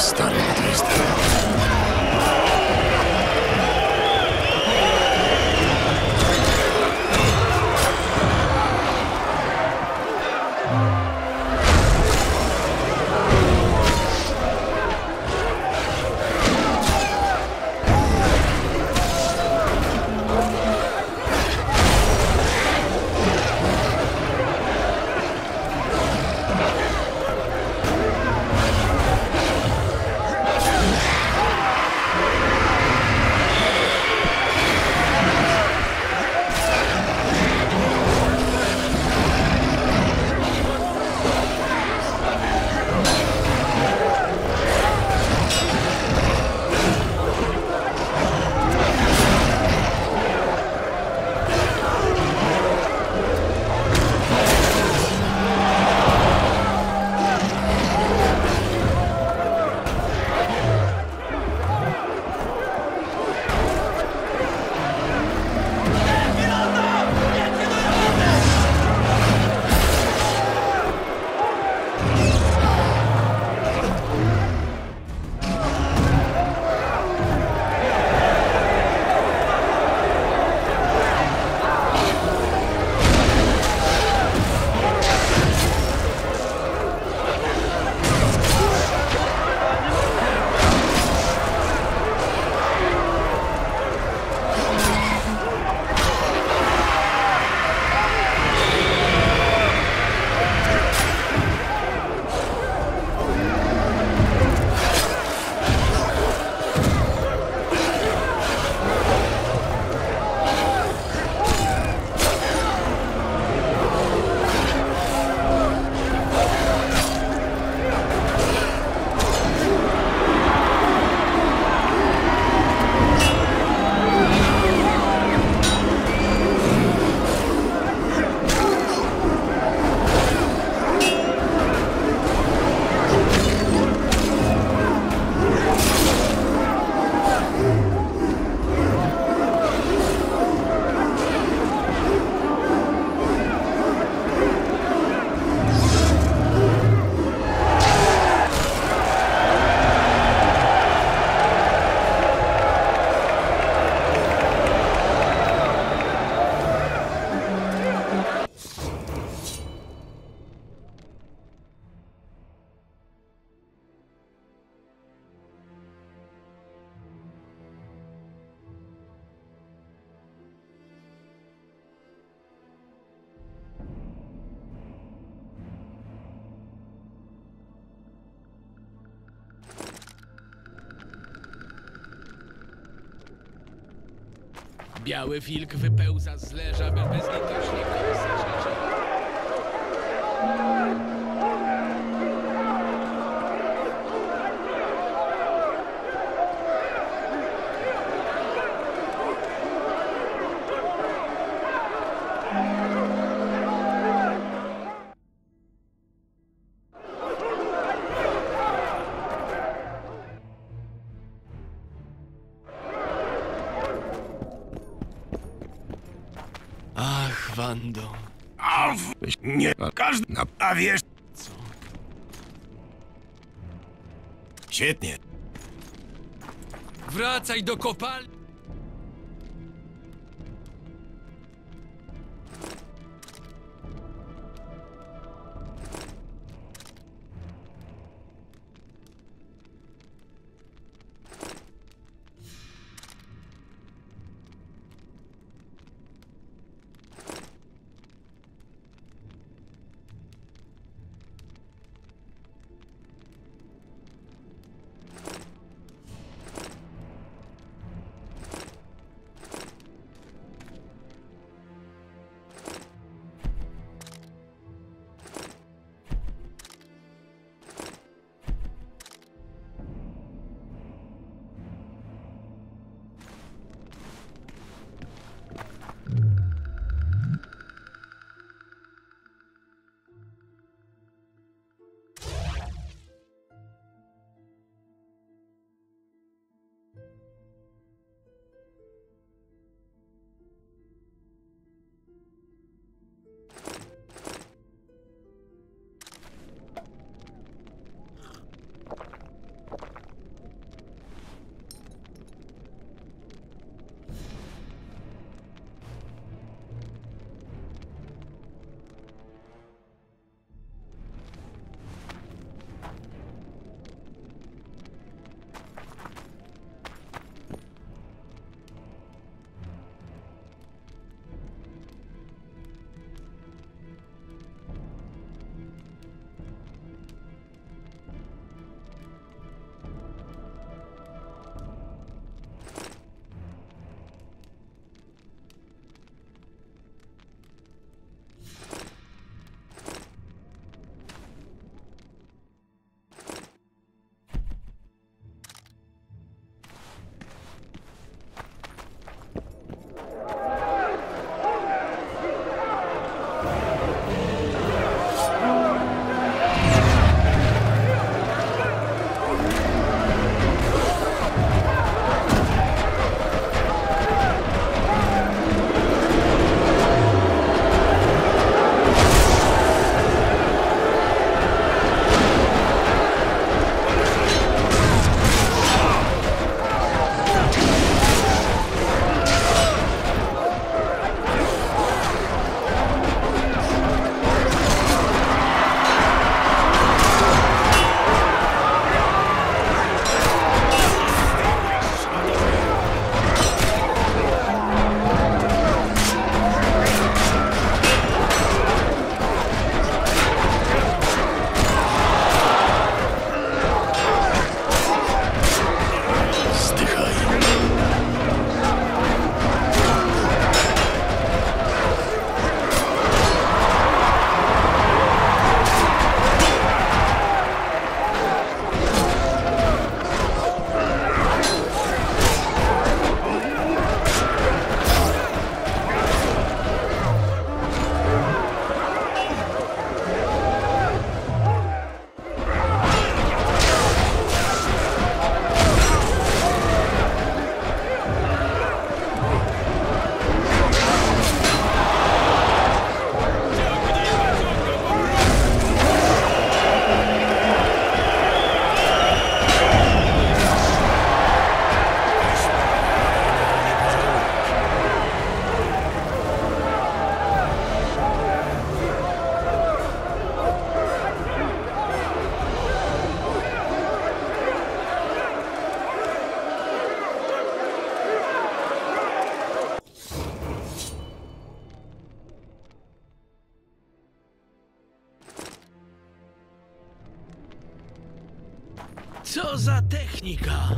старый 300. Biały wilk wypełza z leża, bezlitośnie Wando. A w... Nie, każdy... Na... A wiesz... Co? Świetnie. Wracaj do kopalni! Co za technika!